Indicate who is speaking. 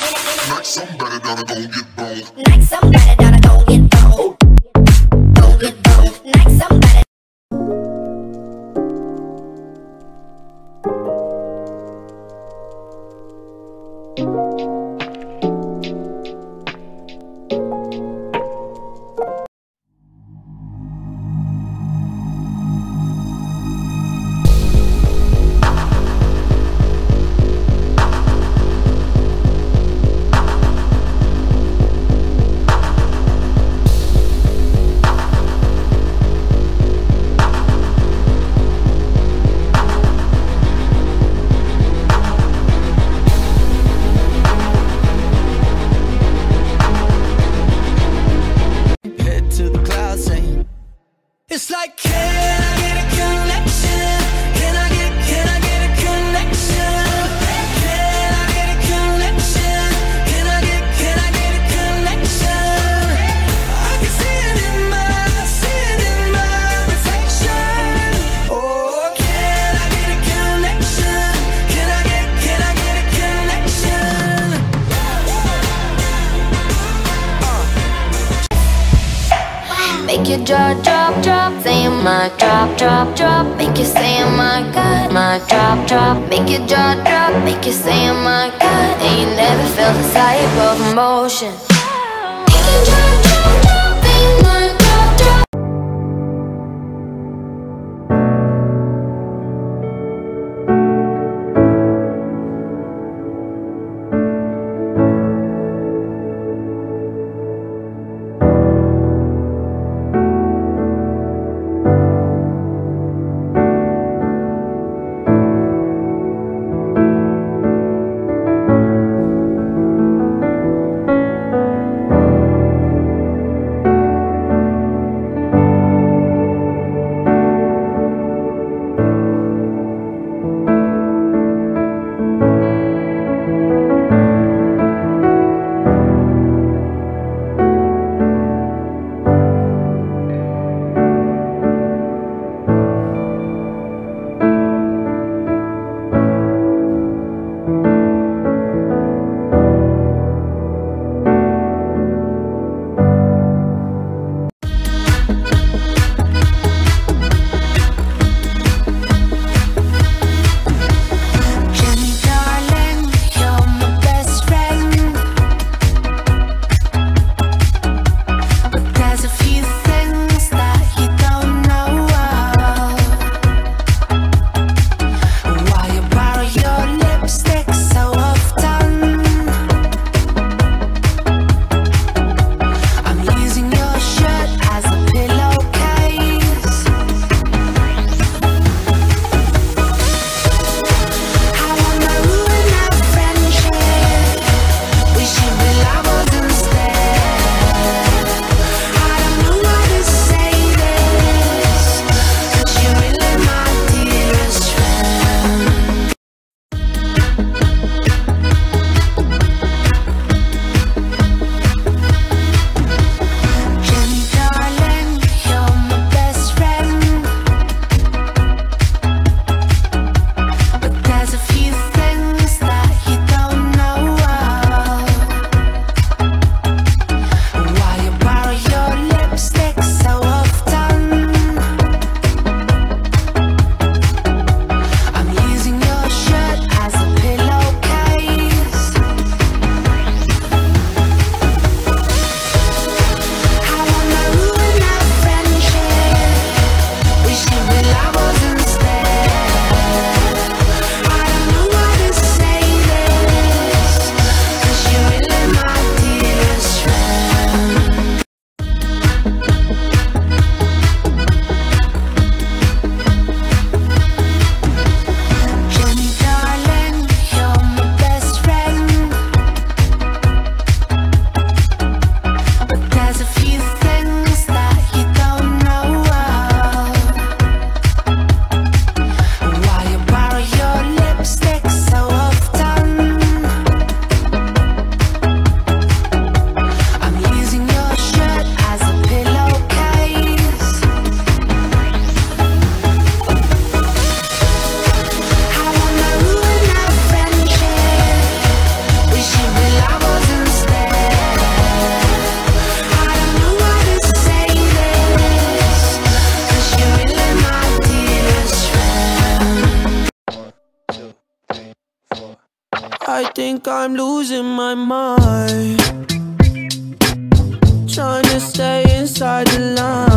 Speaker 1: Like somebody gotta go get boned.
Speaker 2: Like somebody gotta go get boned. Go get boned. Like somebody.
Speaker 3: It's like can
Speaker 2: jaw drop, drop, saying my drop, drop, drop. Make you say my god, my drop, drop. Make your jaw drop, make you say my god. And you never felt this type of emotion. Make your jaw drop, drop, saying my
Speaker 3: I think I'm losing my mind. Trying to stay inside the line